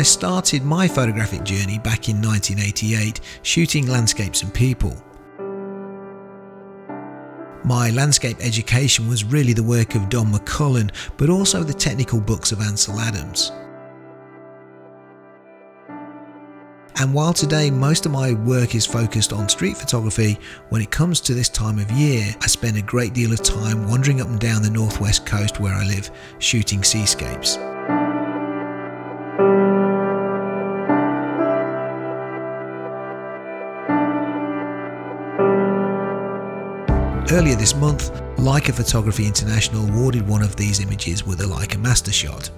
I started my photographic journey back in 1988 shooting landscapes and people. My landscape education was really the work of Don McCullin, but also the technical books of Ansel Adams. And while today most of my work is focused on street photography, when it comes to this time of year, I spend a great deal of time wandering up and down the northwest coast where I live, shooting seascapes. Earlier this month, Leica Photography International awarded one of these images with a Leica Master Shot.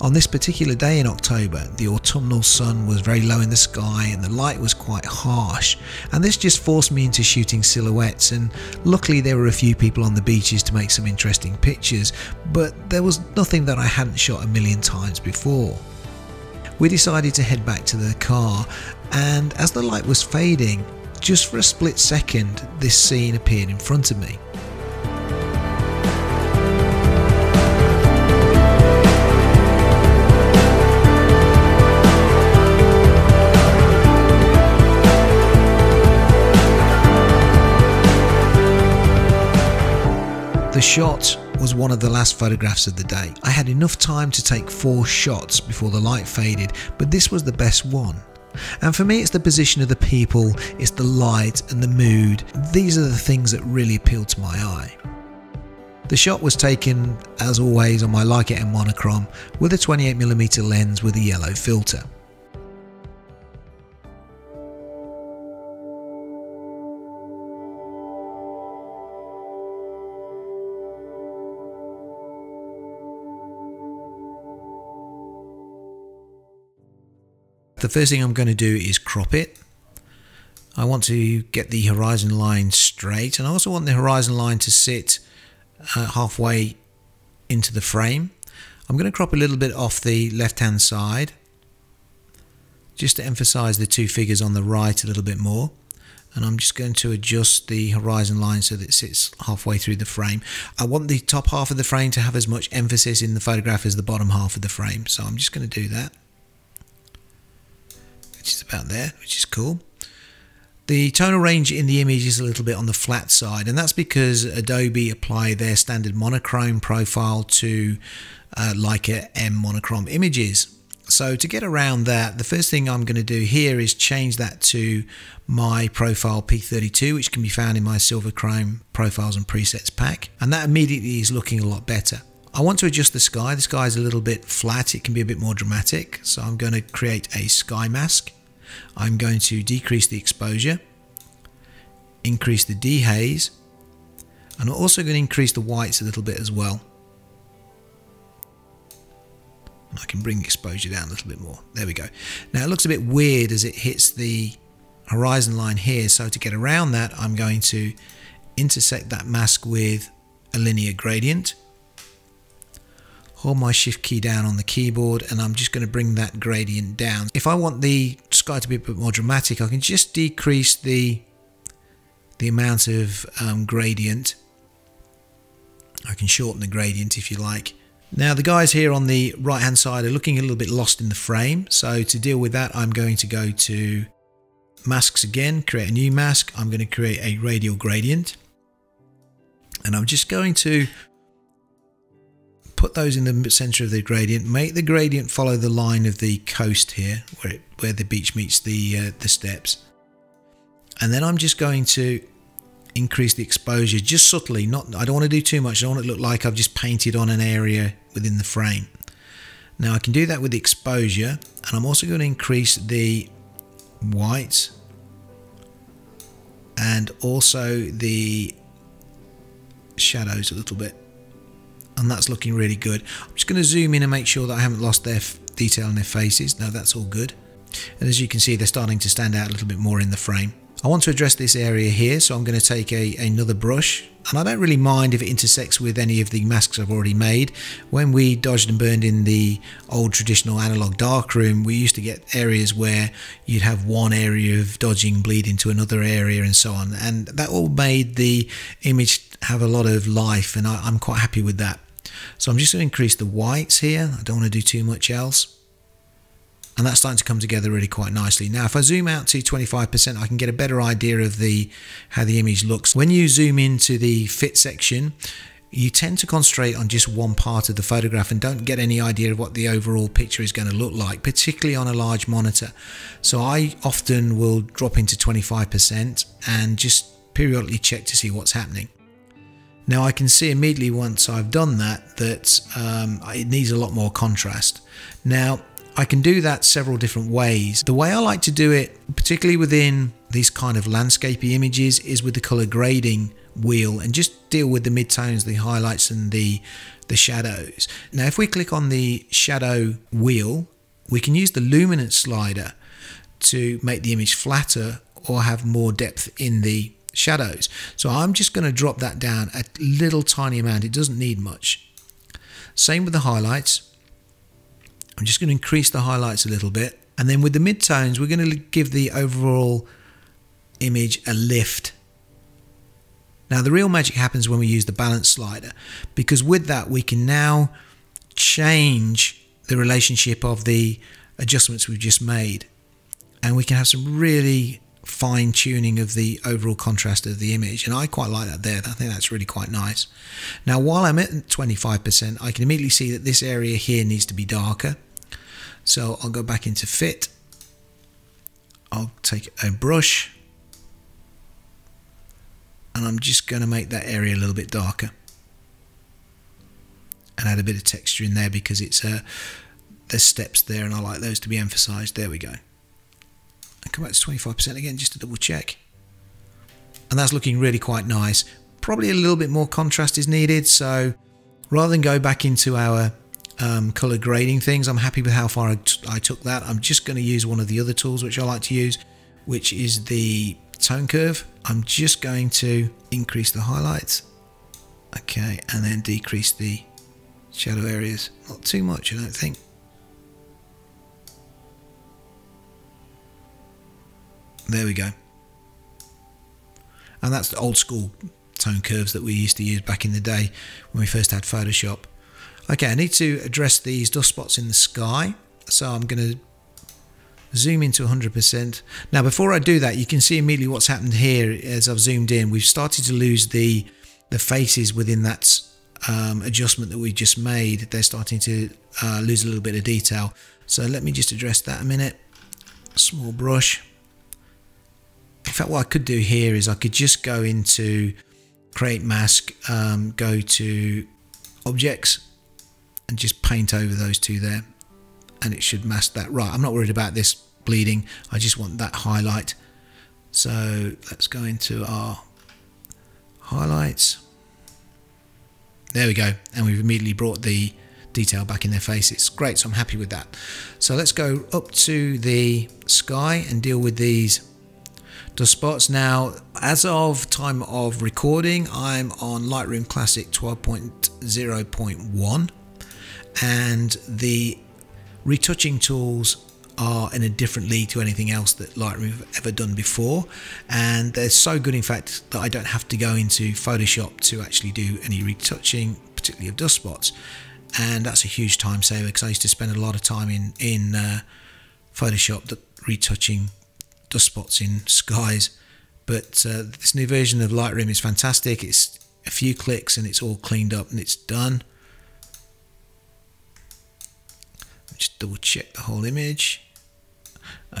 On this particular day in October, the autumnal sun was very low in the sky and the light was quite harsh, and this just forced me into shooting silhouettes. And luckily, there were a few people on the beaches to make some interesting pictures, but there was nothing that I hadn't shot a million times before. We decided to head back to the car, and as the light was fading, just for a split second, this scene appeared in front of me. The shot was one of the last photographs of the day. I had enough time to take four shots before the light faded, but this was the best one. And for me, it's the position of the people, it's the light and the mood. These are the things that really appeal to my eye. The shot was taken, as always, on my Leica M monochrome with a 28mm lens with a yellow filter. The first thing I'm going to do is crop it. I want to get the horizon line straight and I also want the horizon line to sit uh, halfway into the frame. I'm going to crop a little bit off the left hand side just to emphasize the two figures on the right a little bit more and I'm just going to adjust the horizon line so that it sits halfway through the frame. I want the top half of the frame to have as much emphasis in the photograph as the bottom half of the frame so I'm just going to do that which is about there, which is cool. The tonal range in the image is a little bit on the flat side, and that's because Adobe apply their standard monochrome profile to uh, Leica M monochrome images. So to get around that, the first thing I'm going to do here is change that to my profile P32, which can be found in my Silver Chrome Profiles and Presets pack. And that immediately is looking a lot better. I want to adjust the sky. The sky is a little bit flat. It can be a bit more dramatic. So I'm going to create a sky mask. I'm going to decrease the exposure, increase the dehaze, and I'm also going to increase the whites a little bit as well. I can bring exposure down a little bit more. There we go. Now it looks a bit weird as it hits the horizon line here. So to get around that, I'm going to intersect that mask with a linear gradient hold my shift key down on the keyboard and I'm just going to bring that gradient down. If I want the sky to be a bit more dramatic I can just decrease the the amount of um, gradient. I can shorten the gradient if you like. Now the guys here on the right hand side are looking a little bit lost in the frame so to deal with that I'm going to go to masks again, create a new mask. I'm going to create a radial gradient and I'm just going to put those in the center of the gradient, make the gradient follow the line of the coast here, where, it, where the beach meets the, uh, the steps. And then I'm just going to increase the exposure just subtly. Not, I don't want to do too much. I don't want it to look like I've just painted on an area within the frame. Now I can do that with the exposure and I'm also going to increase the white and also the shadows a little bit and that's looking really good. I'm just going to zoom in and make sure that I haven't lost their detail in their faces. No, that's all good. And as you can see, they're starting to stand out a little bit more in the frame. I want to address this area here, so I'm going to take a, another brush. And I don't really mind if it intersects with any of the masks I've already made. When we dodged and burned in the old traditional analog darkroom, we used to get areas where you'd have one area of dodging bleed into another area and so on. And that all made the image have a lot of life, and I, I'm quite happy with that. So I'm just going to increase the whites here. I don't want to do too much else. And that's starting to come together really quite nicely. Now, if I zoom out to 25%, I can get a better idea of the how the image looks. When you zoom into the fit section, you tend to concentrate on just one part of the photograph and don't get any idea of what the overall picture is going to look like, particularly on a large monitor. So I often will drop into 25% and just periodically check to see what's happening. Now I can see immediately once I've done that that um, it needs a lot more contrast. Now I can do that several different ways. The way I like to do it, particularly within these kind of landscapey images, is with the color grading wheel and just deal with the midtones, the highlights and the, the shadows. Now if we click on the shadow wheel, we can use the luminance slider to make the image flatter or have more depth in the shadows. So I'm just going to drop that down a little tiny amount. It doesn't need much. Same with the highlights. I'm just going to increase the highlights a little bit. And then with the midtones, we're going to give the overall image a lift. Now the real magic happens when we use the balance slider because with that we can now change the relationship of the adjustments we've just made and we can have some really fine tuning of the overall contrast of the image and I quite like that there. I think that's really quite nice. Now while I'm at 25% I can immediately see that this area here needs to be darker. So I'll go back into fit. I'll take a brush and I'm just going to make that area a little bit darker and add a bit of texture in there because it's uh, there's steps there and I like those to be emphasized. There we go come back to 25% again just to double check. And that's looking really quite nice. Probably a little bit more contrast is needed so rather than go back into our um, color grading things I'm happy with how far I, I took that. I'm just going to use one of the other tools which I like to use which is the tone curve. I'm just going to increase the highlights. Okay and then decrease the shadow areas. Not too much I don't think There we go. And that's the old school tone curves that we used to use back in the day when we first had Photoshop. Okay, I need to address these dust spots in the sky. So I'm going to zoom into 100%. Now, before I do that, you can see immediately what's happened here as I've zoomed in. We've started to lose the, the faces within that um, adjustment that we just made. They're starting to uh, lose a little bit of detail. So let me just address that a minute. Small brush fact what I could do here is I could just go into create mask um, go to objects and just paint over those two there and it should mask that. Right I'm not worried about this bleeding. I just want that highlight. So let's go into our highlights. There we go and we've immediately brought the detail back in their face. It's great so I'm happy with that. So let's go up to the sky and deal with these the spots. Now, as of time of recording, I'm on Lightroom Classic 12.0.1 and the retouching tools are in a different league to anything else that Lightroom have ever done before and they're so good in fact that I don't have to go into Photoshop to actually do any retouching particularly of dust spots and that's a huge time saver because I used to spend a lot of time in in uh, Photoshop retouching dust spots in skies. But uh, this new version of Lightroom is fantastic. It's a few clicks and it's all cleaned up and it's done. Just double check the whole image.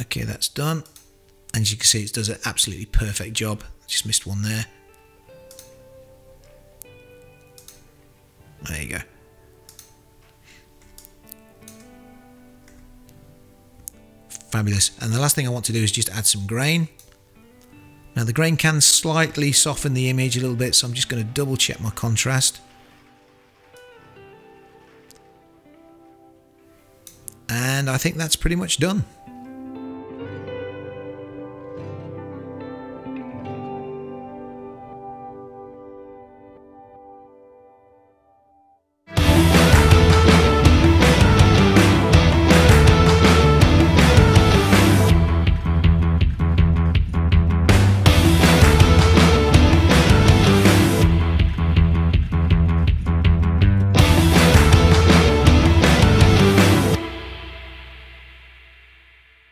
Okay, that's done. And as you can see, it does an absolutely perfect job. Just missed one there. There you go. Fabulous. And the last thing I want to do is just add some grain. Now the grain can slightly soften the image a little bit, so I'm just going to double check my contrast. And I think that's pretty much done.